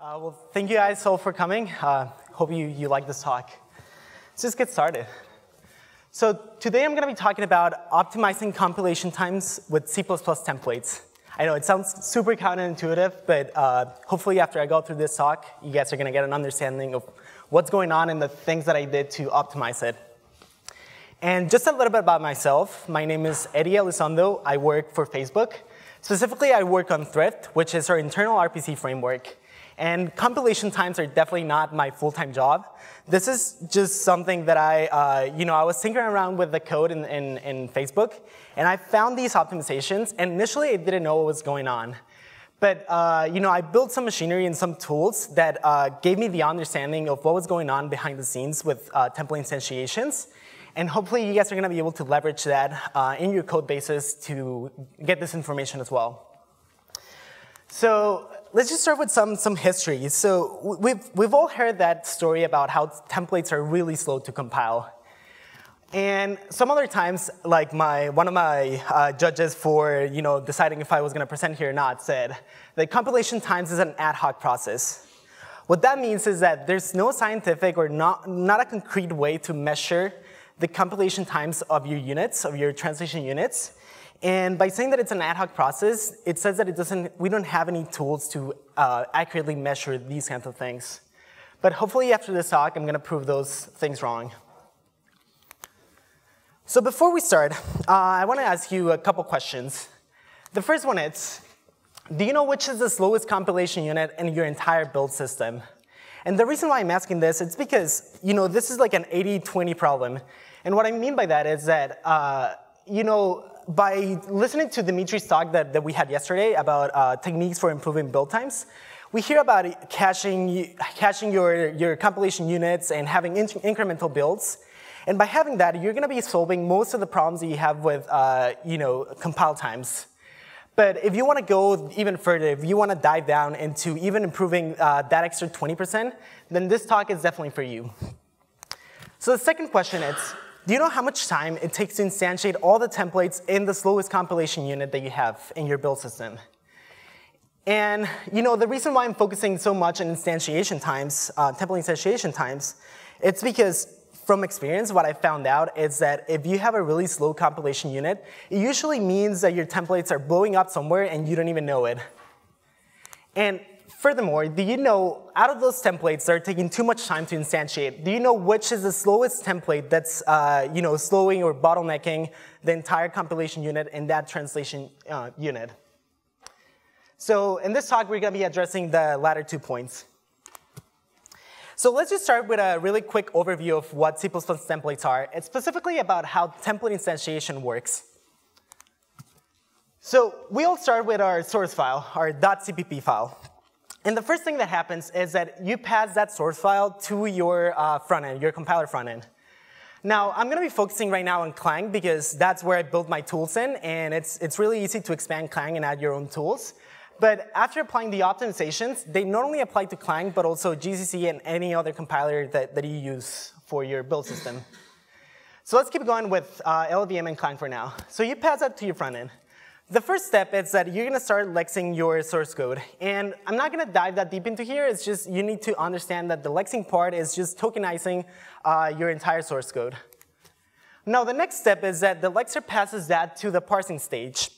Uh, well, thank you guys all for coming. Uh, hope you, you like this talk. Let's just get started. So today I'm going to be talking about optimizing compilation times with C++ templates. I know it sounds super counterintuitive, but uh, hopefully after I go through this talk, you guys are going to get an understanding of what's going on and the things that I did to optimize it. And just a little bit about myself. My name is Eddie Elizondo. I work for Facebook. Specifically, I work on Thrift, which is our internal RPC framework. And compilation times are definitely not my full-time job. This is just something that I, uh, you know, I was tinkering around with the code in, in, in Facebook, and I found these optimizations, and initially I didn't know what was going on. But uh, you know, I built some machinery and some tools that uh, gave me the understanding of what was going on behind the scenes with uh, template instantiations. And hopefully you guys are gonna be able to leverage that uh, in your code bases to get this information as well. So let's just start with some, some history. So we've, we've all heard that story about how templates are really slow to compile. And some other times, like my, one of my uh, judges for you know, deciding if I was going to present here or not said that compilation times is an ad hoc process. What that means is that there's no scientific or not, not a concrete way to measure the compilation times of your units, of your translation units. And by saying that it's an ad hoc process, it says that it doesn't, we don't have any tools to uh, accurately measure these kinds of things. But hopefully after this talk, I'm gonna prove those things wrong. So before we start, uh, I wanna ask you a couple questions. The first one is, do you know which is the slowest compilation unit in your entire build system? And the reason why I'm asking this, it's because, you know, this is like an 80-20 problem. And what I mean by that is that, uh, you know, by listening to Dimitri's talk that, that we had yesterday about uh, techniques for improving build times, we hear about caching, caching your, your compilation units and having in incremental builds. And by having that, you're gonna be solving most of the problems that you have with uh, you know, compile times. But if you wanna go even further, if you wanna dive down into even improving uh, that extra 20%, then this talk is definitely for you. So the second question is, do you know how much time it takes to instantiate all the templates in the slowest compilation unit that you have in your build system? And you know, the reason why I'm focusing so much on instantiation times, uh, template instantiation times, it's because from experience, what I found out is that if you have a really slow compilation unit, it usually means that your templates are blowing up somewhere and you don't even know it. And Furthermore, do you know, out of those templates that are taking too much time to instantiate, do you know which is the slowest template that's uh, you know, slowing or bottlenecking the entire compilation unit in that translation uh, unit? So in this talk, we're going to be addressing the latter two points. So let's just start with a really quick overview of what C++ templates are. It's specifically about how template instantiation works. So we all start with our source file, our .cpp file. And the first thing that happens is that you pass that source file to your uh, front end, your compiler front end. Now, I'm gonna be focusing right now on Clang because that's where I build my tools in, and it's, it's really easy to expand Clang and add your own tools. But after applying the optimizations, they not only apply to Clang, but also GCC and any other compiler that, that you use for your build system. So let's keep going with uh, LLVM and Clang for now. So you pass that to your front end. The first step is that you're gonna start lexing your source code. And I'm not gonna dive that deep into here, it's just you need to understand that the lexing part is just tokenizing uh, your entire source code. Now the next step is that the lexer passes that to the parsing stage.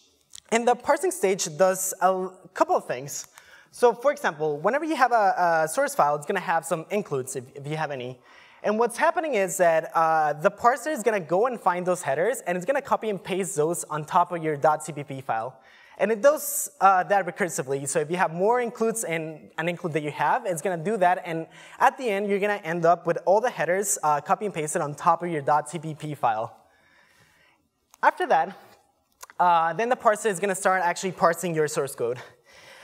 And the parsing stage does a couple of things. So for example, whenever you have a, a source file, it's gonna have some includes if, if you have any. And what's happening is that uh, the parser is going to go and find those headers, and it's going to copy and paste those on top of your .cpp file. And it does uh, that recursively. So if you have more includes and an include that you have, it's going to do that. And at the end, you're going to end up with all the headers uh, copy and pasted on top of your .cpp file. After that, uh, then the parser is going to start actually parsing your source code.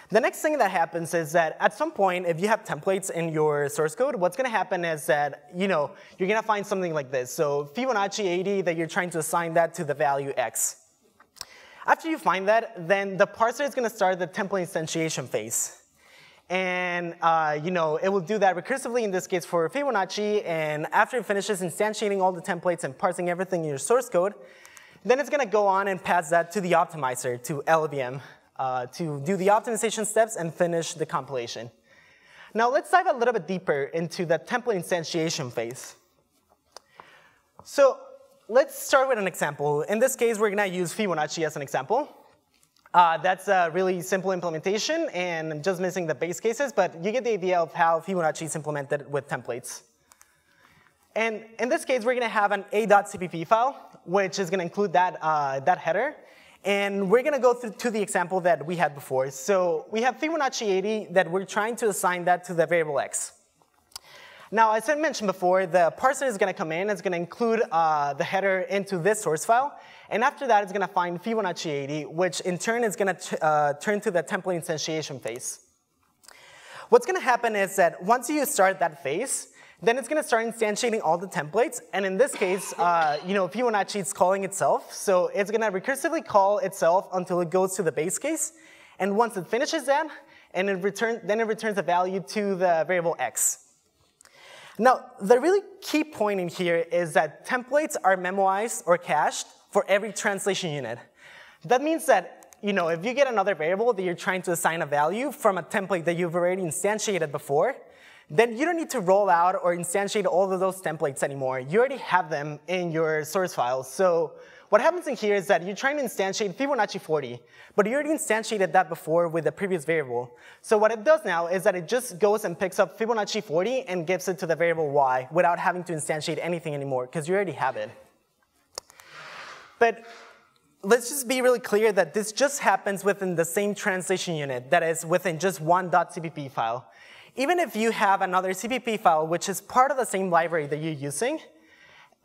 The next thing that happens is that at some point, if you have templates in your source code, what's gonna happen is that, you know, you're gonna find something like this. So Fibonacci 80, that you're trying to assign that to the value x. After you find that, then the parser is gonna start the template instantiation phase. And uh, you know, it will do that recursively in this case for Fibonacci, and after it finishes instantiating all the templates and parsing everything in your source code, then it's gonna go on and pass that to the optimizer, to LLVM uh, to do the optimization steps and finish the compilation. Now let's dive a little bit deeper into the template instantiation phase. So let's start with an example. In this case, we're gonna use Fibonacci as an example. Uh, that's a really simple implementation, and I'm just missing the base cases, but you get the idea of how Fibonacci is implemented with templates. And in this case, we're gonna have an a.cpp file, which is gonna include that, uh, that header. And we're gonna go through to the example that we had before. So we have Fibonacci 80 that we're trying to assign that to the variable x. Now, as I mentioned before, the parser is gonna come in, it's gonna include uh, the header into this source file, and after that, it's gonna find Fibonacci 80, which in turn is gonna uh, turn to the template instantiation phase. What's gonna happen is that once you start that phase, then it's gonna start instantiating all the templates, and in this case, uh, you know, Fibonacci is calling itself, so it's gonna recursively call itself until it goes to the base case, and once it finishes that, and it return, then it returns a value to the variable x. Now, the really key point in here is that templates are memoized or cached for every translation unit. That means that you know, if you get another variable that you're trying to assign a value from a template that you've already instantiated before, then you don't need to roll out or instantiate all of those templates anymore. You already have them in your source files. So what happens in here is that you're trying to instantiate Fibonacci 40, but you already instantiated that before with the previous variable. So what it does now is that it just goes and picks up Fibonacci 40 and gives it to the variable y without having to instantiate anything anymore, because you already have it. But let's just be really clear that this just happens within the same translation unit, that is within just one .cpp file. Even if you have another CPP file, which is part of the same library that you're using,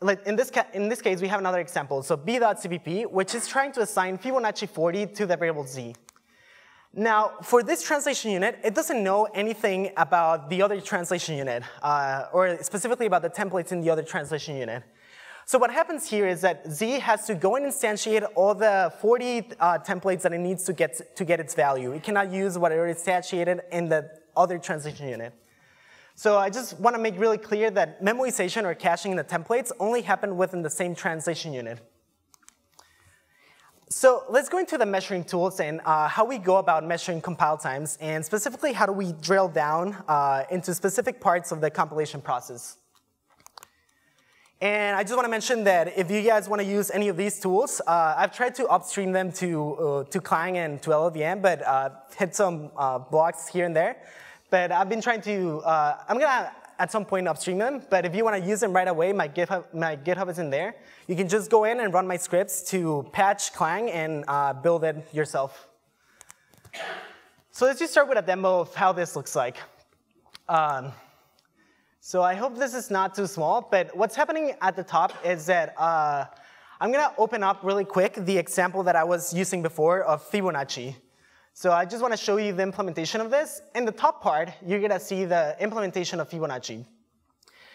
like in this, in this case, we have another example. So b.cpp, which is trying to assign Fibonacci 40 to the variable z. Now, for this translation unit, it doesn't know anything about the other translation unit, uh, or specifically about the templates in the other translation unit. So what happens here is that Z has to go and instantiate all the 40 uh, templates that it needs to get, to get its value. It cannot use what it already instantiated in the other translation unit. So I just want to make really clear that memoization or caching in the templates only happen within the same translation unit. So let's go into the measuring tools and uh, how we go about measuring compile times, and specifically how do we drill down uh, into specific parts of the compilation process. And I just want to mention that if you guys want to use any of these tools, uh, I've tried to upstream them to, uh, to Clang and to LLVM, but uh, hit some uh, blocks here and there. But I've been trying to, uh, I'm gonna at some point upstream them, but if you wanna use them right away, my GitHub, my GitHub is in there. You can just go in and run my scripts to patch Clang and uh, build it yourself. So let's just start with a demo of how this looks like. Um, so I hope this is not too small, but what's happening at the top is that uh, I'm gonna open up really quick the example that I was using before of Fibonacci. So I just want to show you the implementation of this. In the top part, you're to see the implementation of Fibonacci.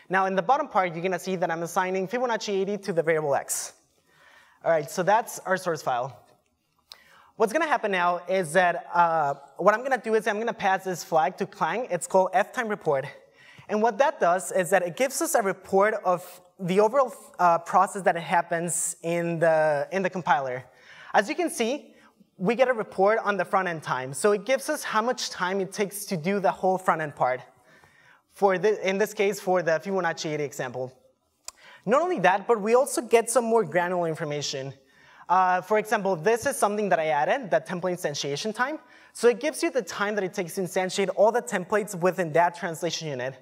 Now in the bottom part, you're to see that I'm assigning Fibonacci 80 to the variable x. All right, so that's our source file. What's to happen now is that uh, what I'm to do is I'm to pass this flag to Clang. It's called ftime report. And what that does is that it gives us a report of the overall uh, process that happens in the, in the compiler. As you can see, we get a report on the front end time. So it gives us how much time it takes to do the whole front end part. For the, in this case, for the Fibonacci 80 example. Not only that, but we also get some more granular information. Uh, for example, this is something that I added, the template instantiation time. So it gives you the time that it takes to instantiate all the templates within that translation unit.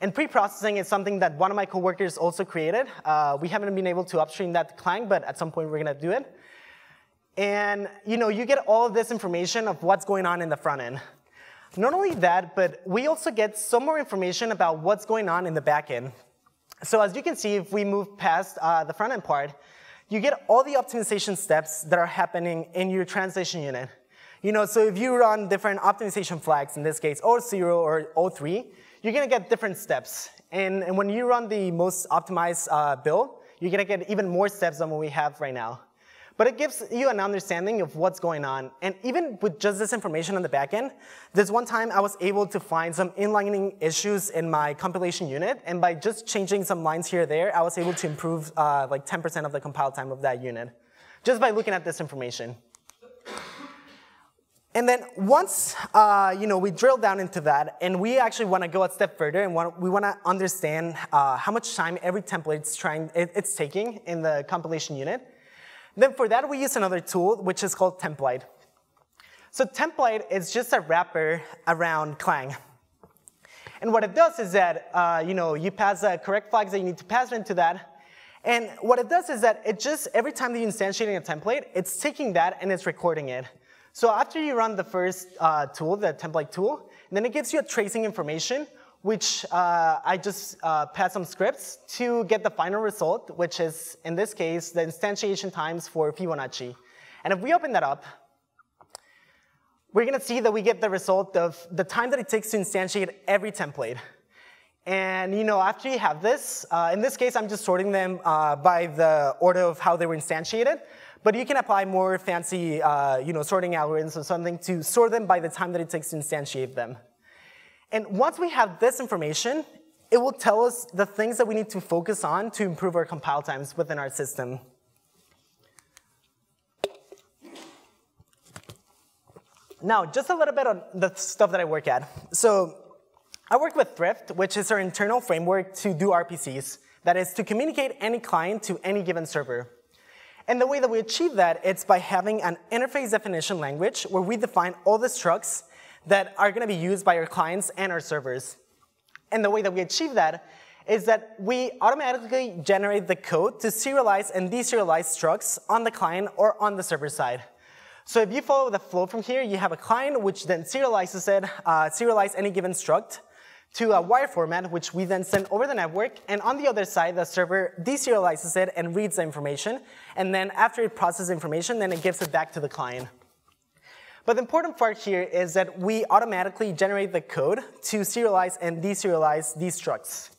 And pre-processing is something that one of my coworkers also created. Uh, we haven't been able to upstream that to Clang, but at some point we're gonna do it. And you know, you get all of this information of what's going on in the front end. Not only that, but we also get some more information about what's going on in the back end. So as you can see, if we move past uh, the front end part, you get all the optimization steps that are happening in your translation unit. You know, so if you run different optimization flags, in this case O0 or O3, you're gonna get different steps. And, and when you run the most optimized uh, build, you're gonna get even more steps than what we have right now. But it gives you an understanding of what's going on. And even with just this information on the back end, this one time I was able to find some inlining issues in my compilation unit. And by just changing some lines here or there, I was able to improve uh, like 10% of the compile time of that unit, just by looking at this information. And then once uh, you know we drill down into that, and we actually want to go a step further, and want, we want to understand uh, how much time every template's trying it, it's taking in the compilation unit. Then for that, we use another tool which is called Templight. So Templight is just a wrapper around Clang. And what it does is that uh, you know you pass the correct flags that you need to pass into that. And what it does is that it just every time that you're instantiating a template, it's taking that and it's recording it. So after you run the first uh, tool, the Templight tool, then it gives you a tracing information, which uh, I just uh, pass some scripts to get the final result, which is, in this case, the instantiation times for Fibonacci. And if we open that up, we're gonna see that we get the result of the time that it takes to instantiate every template. And you know, after you have this, uh, in this case, I'm just sorting them uh, by the order of how they were instantiated. But you can apply more fancy uh, you know, sorting algorithms or something to sort them by the time that it takes to instantiate them. And once we have this information, it will tell us the things that we need to focus on to improve our compile times within our system. Now, just a little bit on the stuff that I work at. So I work with Thrift, which is our internal framework to do RPCs. That is, to communicate any client to any given server. And the way that we achieve that is by having an interface definition language where we define all the structs that are going to be used by our clients and our servers. And the way that we achieve that is that we automatically generate the code to serialize and deserialize structs on the client or on the server side. So if you follow the flow from here, you have a client which then serializes it, uh, serialize any given struct, to a wire format, which we then send over the network. And on the other side, the server deserializes it and reads the information. And then after it processes information, then it gives it back to the client. But the important part here is that we automatically generate the code to serialize and deserialize these structs.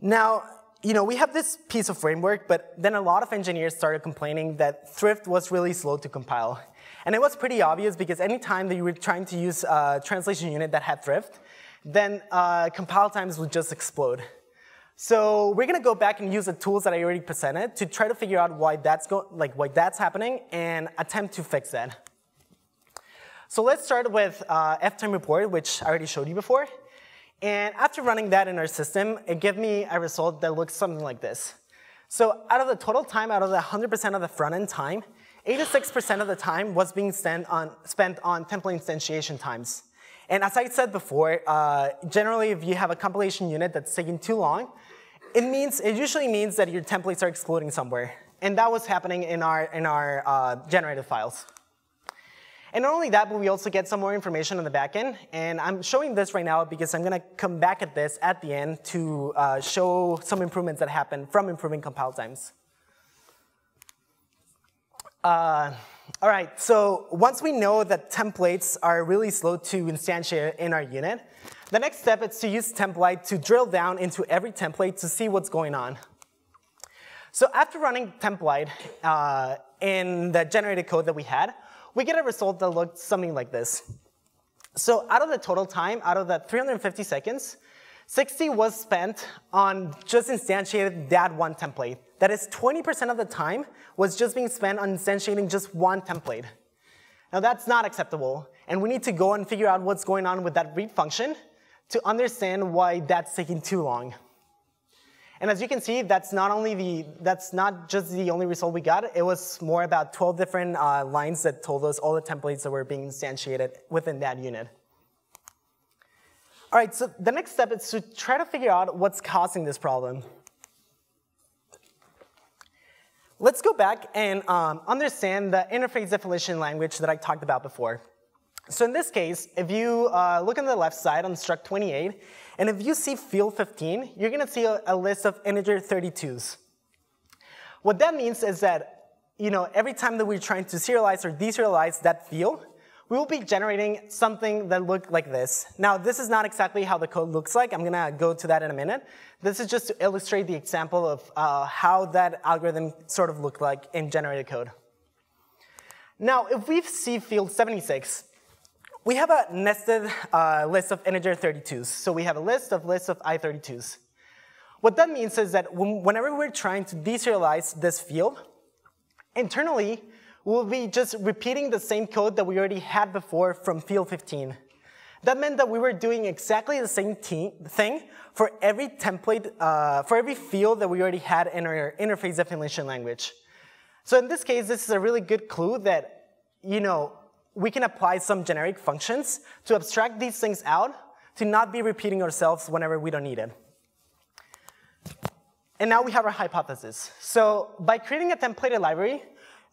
Now, you know, we have this piece of framework, but then a lot of engineers started complaining that Thrift was really slow to compile. And it was pretty obvious because anytime that you were trying to use a translation unit that had thrift, then uh, compile times would just explode. So we're gonna go back and use the tools that I already presented to try to figure out why that's, go like why that's happening and attempt to fix that. So let's start with uh, F-time report, which I already showed you before. And after running that in our system, it gave me a result that looks something like this. So out of the total time, out of the 100% of the front-end time, 86% of the time was being spent on, spent on template instantiation times. And as I said before, uh, generally if you have a compilation unit that's taking too long, it means it usually means that your templates are exploding somewhere. And that was happening in our, in our uh, generated files. And not only that, but we also get some more information on the backend. And I'm showing this right now because I'm going to come back at this at the end to uh, show some improvements that happen from improving compile times. Uh, all right, so once we know that templates are really slow to instantiate in our unit, the next step is to use Templight to drill down into every template to see what's going on. So after running Templight uh, in the generated code that we had, we get a result that looked something like this. So out of the total time, out of the 350 seconds, 60 was spent on just instantiating that one template. That is 20% of the time was just being spent on instantiating just one template. Now that's not acceptable, and we need to go and figure out what's going on with that read function to understand why that's taking too long. And as you can see, that's not only the, that's not just the only result we got, it was more about 12 different uh, lines that told us all the templates that were being instantiated within that unit. All right, so the next step is to try to figure out what's causing this problem. Let's go back and um, understand the interface definition language that I talked about before. So in this case, if you uh, look on the left side on struct 28, and if you see field 15, you're gonna see a, a list of integer 32s. What that means is that you know, every time that we're trying to serialize or deserialize that field, we will be generating something that look like this. Now, this is not exactly how the code looks like. I'm gonna go to that in a minute. This is just to illustrate the example of uh, how that algorithm sort of looked like in generated code. Now, if we see field 76, we have a nested uh, list of integer 32s. So we have a list of lists of i32s. What that means is that whenever we're trying to deserialize this field, internally, we'll be just repeating the same code that we already had before from field 15. That meant that we were doing exactly the same thing for every template, uh, for every field that we already had in our interface definition language. So in this case, this is a really good clue that, you know, we can apply some generic functions to abstract these things out to not be repeating ourselves whenever we don't need it. And now we have our hypothesis. So by creating a templated library,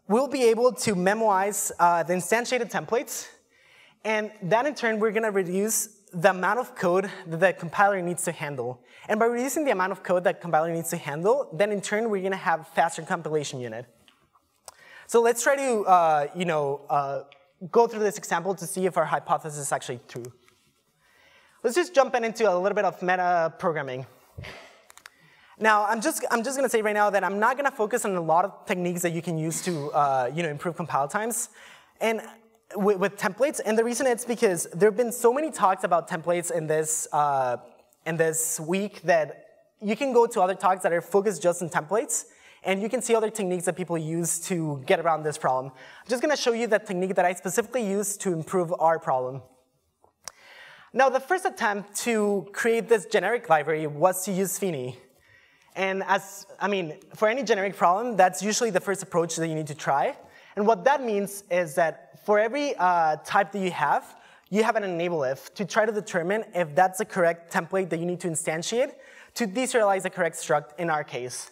we'll be able to memoize uh, the instantiated templates, and that in turn, we're gonna reduce the amount of code that the compiler needs to handle. And by reducing the amount of code that compiler needs to handle, then in turn, we're gonna have faster compilation unit. So let's try to, uh, you know, uh, go through this example to see if our hypothesis is actually true. Let's just jump in into a little bit of meta programming. Now, I'm just, I'm just gonna say right now that I'm not gonna focus on a lot of techniques that you can use to uh, you know, improve compile times and with, with, templates. And the reason it's because there have been so many talks about templates in this, uh, in this week that you can go to other talks that are focused just on templates and you can see other techniques that people use to get around this problem. I'm just gonna show you the technique that I specifically use to improve our problem. Now, the first attempt to create this generic library was to use SFINAE. And as, I mean, for any generic problem, that's usually the first approach that you need to try. And what that means is that for every uh, type that you have, you have an enable if to try to determine if that's the correct template that you need to instantiate to deserialize the correct struct in our case.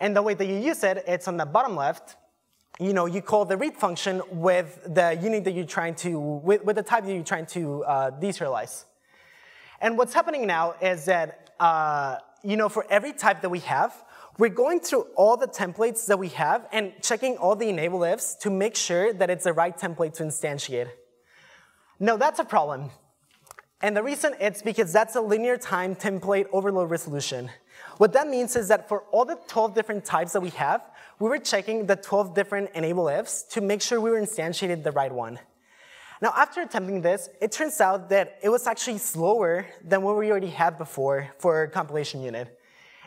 And the way that you use it, it's on the bottom left. You know, you call the read function with the unit that you're trying to, with, with the type that you're trying to uh, deserialize. And what's happening now is that uh, you know, for every type that we have, we're going through all the templates that we have and checking all the enable ifs to make sure that it's the right template to instantiate. No, that's a problem. And the reason it's because that's a linear time template overload resolution. What that means is that for all the 12 different types that we have, we were checking the 12 different enable ifs to make sure we were instantiated the right one. Now, after attempting this, it turns out that it was actually slower than what we already had before for our compilation unit.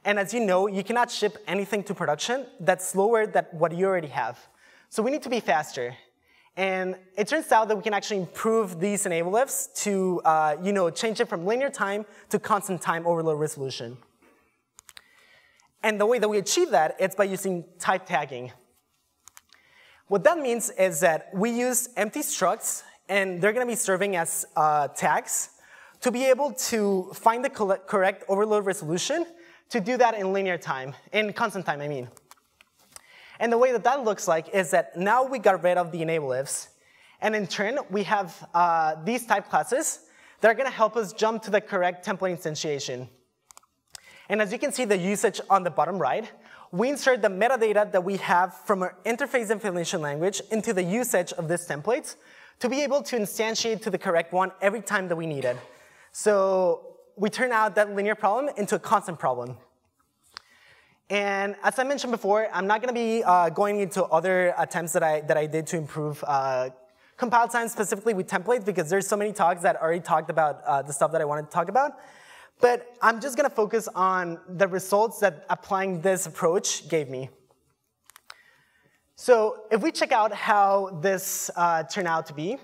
And as you know, you cannot ship anything to production that's slower than what you already have. So we need to be faster. And it turns out that we can actually improve these enable ifs to uh, you know, change it from linear time to constant time overload resolution. And the way that we achieve that is by using type tagging. What that means is that we use empty structs and they're going to be serving as uh, tags to be able to find the correct overload resolution to do that in linear time, in constant time, I mean. And the way that that looks like is that now we got rid of the enable ifs, and in turn, we have uh, these type classes that are gonna help us jump to the correct template instantiation. And as you can see the usage on the bottom right, we insert the metadata that we have from our interface definition language into the usage of these templates to be able to instantiate to the correct one every time that we need it. So we turn out that linear problem into a constant problem. And as I mentioned before, I'm not going to be uh, going into other attempts that I, that I did to improve uh, compile time specifically with templates because there's so many talks that already talked about uh, the stuff that I wanted to talk about. But I'm just going to focus on the results that applying this approach gave me. So if we check out how this uh, turned out to be,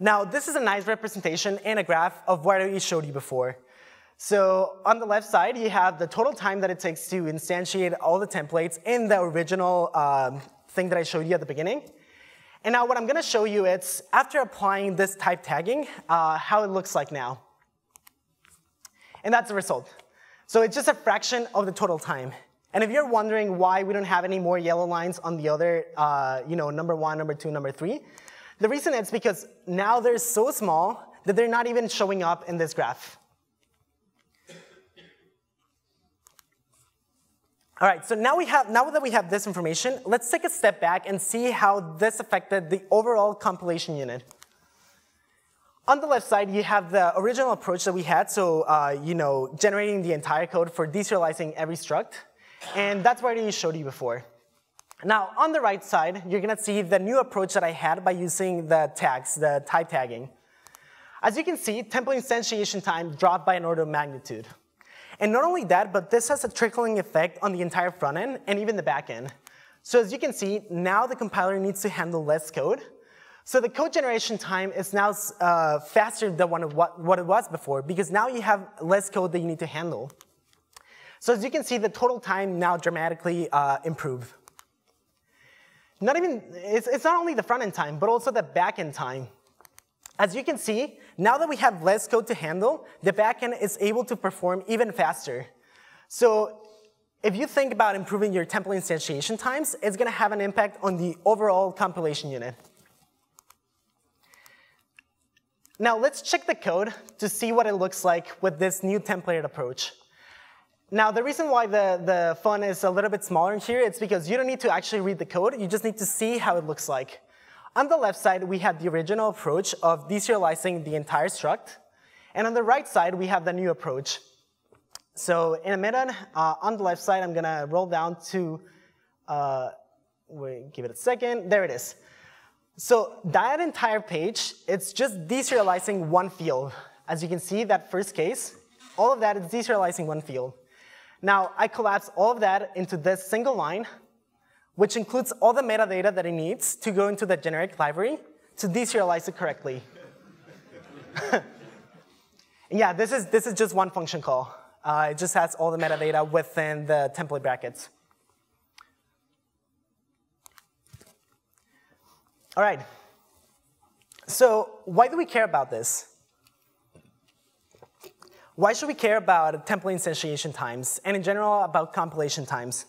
now this is a nice representation in a graph of what I showed you before. So on the left side, you have the total time that it takes to instantiate all the templates in the original um, thing that I showed you at the beginning. And now what I'm gonna show you is, after applying this type tagging, uh, how it looks like now. And that's the result. So it's just a fraction of the total time. And if you're wondering why we don't have any more yellow lines on the other, uh, you know, number one, number two, number three, the reason is because now they're so small that they're not even showing up in this graph. All right, so now, we have, now that we have this information, let's take a step back and see how this affected the overall compilation unit. On the left side, you have the original approach that we had, so uh, you know, generating the entire code for deserializing every struct. And that's what I showed you before. Now, on the right side, you're gonna see the new approach that I had by using the tags, the type tagging. As you can see, template instantiation time dropped by an order of magnitude. And not only that, but this has a trickling effect on the entire front end and even the back end. So as you can see, now the compiler needs to handle less code. So the code generation time is now uh, faster than what, what it was before because now you have less code that you need to handle. So as you can see, the total time now dramatically uh, improved. Not even, it's, it's not only the front end time, but also the back end time. As you can see, now that we have less code to handle, the backend is able to perform even faster. So if you think about improving your template instantiation times, it's going to have an impact on the overall compilation unit. Now let's check the code to see what it looks like with this new templated approach. Now the reason why the, the font is a little bit smaller in here is because you don't need to actually read the code, you just need to see how it looks like. On the left side, we have the original approach of deserializing the entire struct. And on the right side, we have the new approach. So in a minute, uh, on the left side, I'm gonna roll down to, uh, wait, give it a second, there it is. So that entire page, it's just deserializing one field. As you can see, that first case, all of that is deserializing one field. Now, I collapse all of that into this single line, which includes all the metadata that it needs to go into the generic library to deserialize it correctly. yeah, this is, this is just one function call. Uh, it just has all the metadata within the template brackets. All right. So why do we care about this? Why should we care about template instantiation times, and in general about compilation times?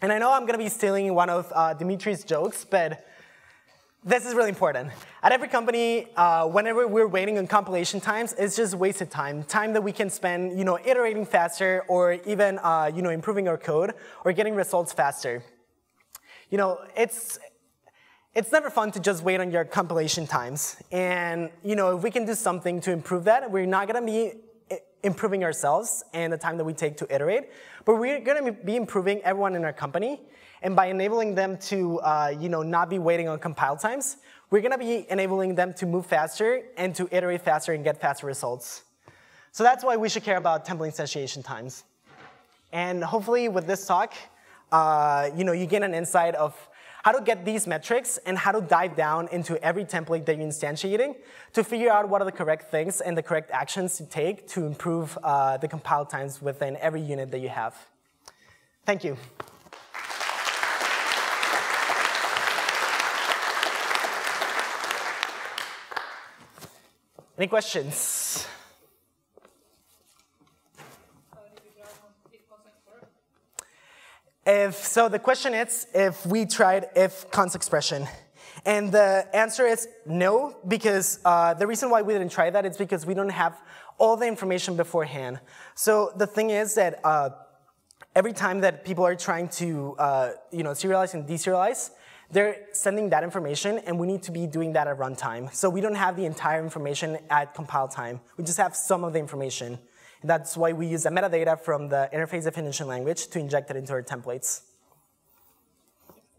And I know I'm going to be stealing one of uh, Dimitri's jokes, but this is really important. At every company, uh, whenever we're waiting on compilation times, it's just wasted time. Time that we can spend, you know, iterating faster or even, uh, you know, improving our code or getting results faster. You know, it's, it's never fun to just wait on your compilation times. And, you know, if we can do something to improve that, we're not going to be improving ourselves and the time that we take to iterate, but we're going to be improving everyone in our company. And by enabling them to uh, you know, not be waiting on compile times, we're going to be enabling them to move faster and to iterate faster and get faster results. So that's why we should care about template instantiation times. And hopefully with this talk, uh, you know, you get an insight of how to get these metrics and how to dive down into every template that you're instantiating to figure out what are the correct things and the correct actions to take to improve uh, the compile times within every unit that you have. Thank you. Any questions? If, so the question is if we tried if const expression. And the answer is no, because uh, the reason why we didn't try that is because we don't have all the information beforehand. So the thing is that uh, every time that people are trying to uh, you know, serialize and deserialize, they're sending that information, and we need to be doing that at runtime. So we don't have the entire information at compile time. We just have some of the information. That's why we use the metadata from the interface definition language to inject it into our templates.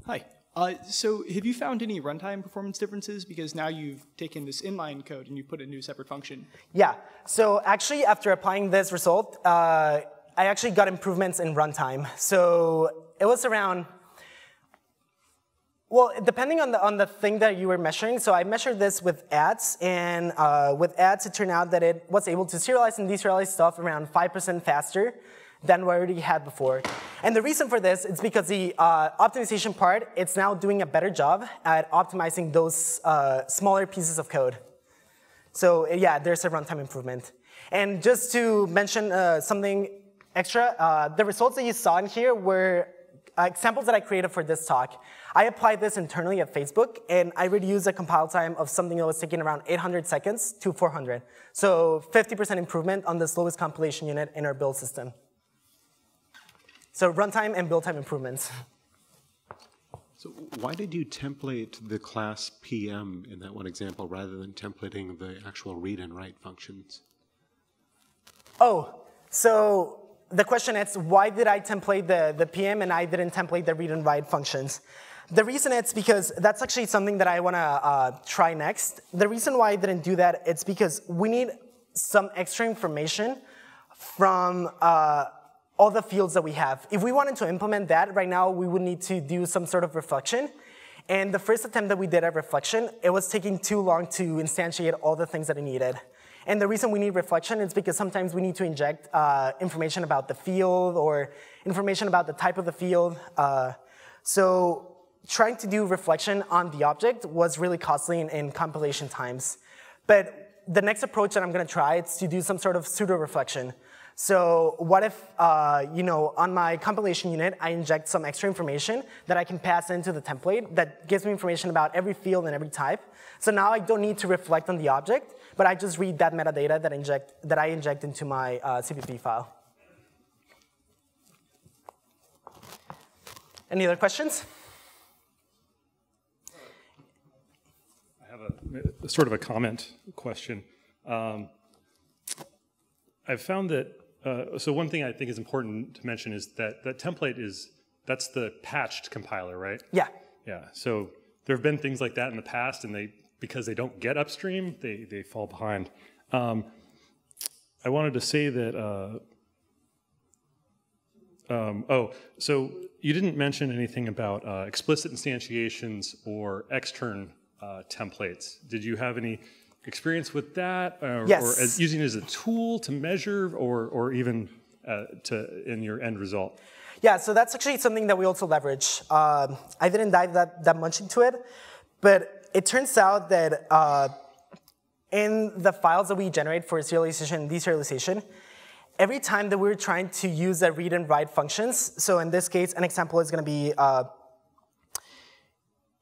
Hi. Uh, so have you found any runtime performance differences? Because now you've taken this inline code and you put a new separate function. Yeah. So actually, after applying this result, uh, I actually got improvements in runtime. So it was around well, depending on the, on the thing that you were measuring, so I measured this with ads, and uh, with ads, it turned out that it was able to serialize and deserialize stuff around 5% faster than what I already had before. And the reason for this is because the uh, optimization part, it's now doing a better job at optimizing those uh, smaller pieces of code. So yeah, there's a runtime improvement. And just to mention uh, something extra, uh, the results that you saw in here were uh, examples that I created for this talk. I applied this internally at Facebook, and I reduced the compile time of something that was taking around 800 seconds to 400. So 50% improvement on the slowest compilation unit in our build system. So runtime and build time improvements. So why did you template the class PM in that one example rather than templating the actual read and write functions? Oh, so the question is, why did I template the, the PM and I didn't template the read and write functions? The reason it's because that's actually something that I want to uh, try next. The reason why I didn't do that, it's because we need some extra information from uh, all the fields that we have. If we wanted to implement that right now, we would need to do some sort of reflection. And the first attempt that we did at reflection, it was taking too long to instantiate all the things that it needed. And the reason we need reflection is because sometimes we need to inject uh, information about the field or information about the type of the field. Uh, so trying to do reflection on the object was really costly in, in compilation times. But the next approach that I'm going to try is to do some sort of pseudo reflection. So what if, uh, you know, on my compilation unit, I inject some extra information that I can pass into the template that gives me information about every field and every type. So now I don't need to reflect on the object, but I just read that metadata that, inject, that I inject into my uh, CPP file. Any other questions? I have a, a sort of a comment question. Um, I've found that, uh, so one thing I think is important to mention is that that Templight is, that's the patched compiler, right? Yeah. Yeah, so there have been things like that in the past, and they, because they don't get upstream, they, they fall behind. Um, I wanted to say that, uh, um, oh, so you didn't mention anything about uh, explicit instantiations or extern uh, templates. Did you have any experience with that, uh, Yes. or as using it as a tool to measure, or or even uh, to in your end result? Yeah, so that's actually something that we also leverage. Um, I didn't dive that, that much into it, but it turns out that uh, in the files that we generate for serialization and deserialization, every time that we're trying to use the read and write functions, so in this case, an example is going to be, uh,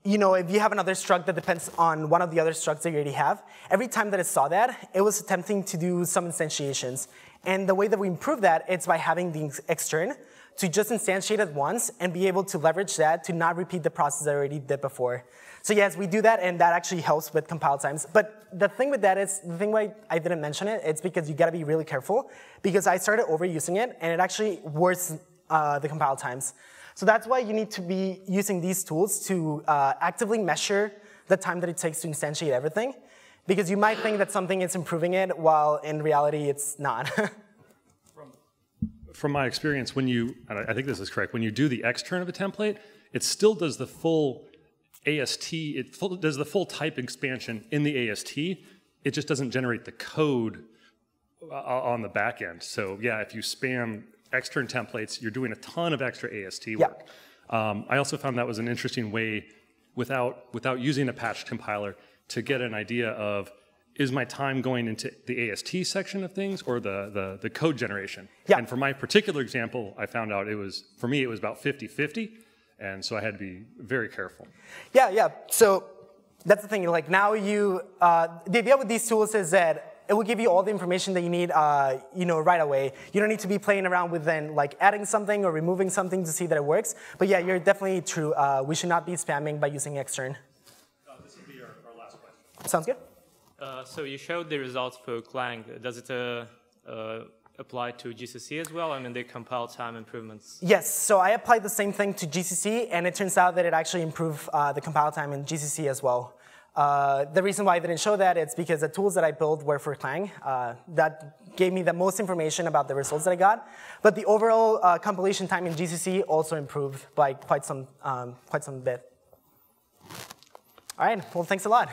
you know, if you have another struct that depends on one of the other structs that you already have, every time that it saw that, it was attempting to do some instantiations. And the way that we improve that is by having the extern to just instantiate it once and be able to leverage that to not repeat the process I already did before. So yes, we do that, and that actually helps with compile times. But the thing with that is, the thing why I didn't mention it, it's because you gotta be really careful, because I started overusing it, and it actually worsens uh, the compile times. So that's why you need to be using these tools to uh, actively measure the time that it takes to instantiate everything, because you might think that something is improving it, while in reality it's not. from my experience, when you, and I think this is correct, when you do the extern of a template, it still does the full AST, it full, does the full type expansion in the AST. It just doesn't generate the code on the back end. So yeah, if you spam extern templates, you're doing a ton of extra AST Yeah. work. Um, I also found that was an interesting way, without without using a patch compiler, to get an idea of is my time going into the AST section of things or the, the, the code generation? Yeah. And for my particular example, I found out it was, for me, it was about 50 50. And so I had to be very careful. Yeah, yeah. So that's the thing. Like now, you uh, the idea with these tools is that it will give you all the information that you need, uh, you know, right away. You don't need to be playing around with then like adding something or removing something to see that it works. But yeah, you're definitely true. Uh, we should not be spamming by using extern. this will be our, our last question. Sounds good. Uh, so you showed the results for Clang. Does it uh, uh, apply to GCC as well? I mean, the compile time improvements. Yes. So I applied the same thing to GCC, and it turns out that it actually improved uh, the compile time in GCC as well. Uh, the reason why I didn't show that is because the tools that I built were for Clang. That gave me the most information about the results that I got. But the overall compilation time in GCC also improved by quite some, um, quite some bit. All right. Well, thanks a lot.